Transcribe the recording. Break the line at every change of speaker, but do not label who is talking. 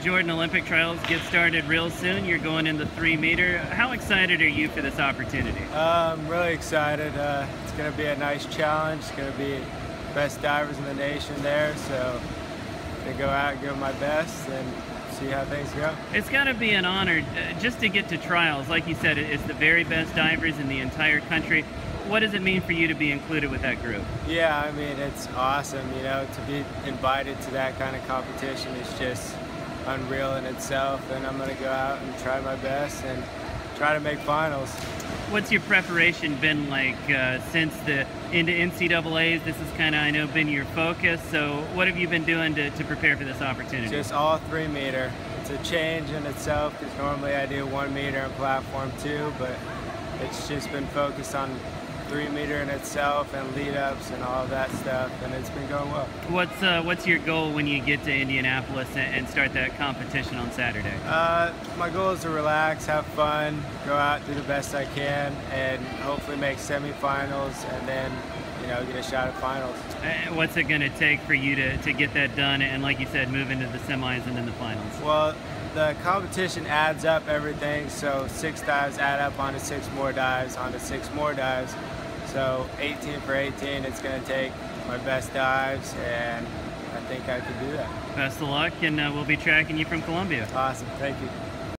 Jordan Olympic trials get started real soon. You're going in the three meter. How excited are you for this opportunity?
Uh, I'm really excited. Uh, it's going to be a nice challenge. It's going to be best divers in the nation there. So I'm going to go out and give my best and see how things go.
It's got to be an honor uh, just to get to trials. Like you said, it's the very best divers in the entire country. What does it mean for you to be included with that group?
Yeah, I mean, it's awesome. You know, to be invited to that kind of competition is just unreal in itself. And I'm going to go out and try my best and try to make finals.
What's your preparation been like uh, since the into NCAA's? This is kind of, I know, been your focus. So what have you been doing to, to prepare for this opportunity?
Just all three meter. It's a change in itself because normally I do one meter and platform two, but it's just been focused on three meter in itself and lead ups and all that stuff, and it's been going well.
What's uh, what's your goal when you get to Indianapolis and start that competition on Saturday?
Uh, my goal is to relax, have fun, go out, do the best I can, and hopefully make semifinals, and then you know get a shot at finals.
Uh, what's it going to take for you to, to get that done and, like you said, move into the semis and then the finals?
Well, the competition adds up everything, so six dives add up onto six more dives, onto six more dives. So 18 for 18, it's going to take my best dives, and I think I can do that.
Best of luck, and uh, we'll be tracking you from Columbia.
Awesome. Thank you.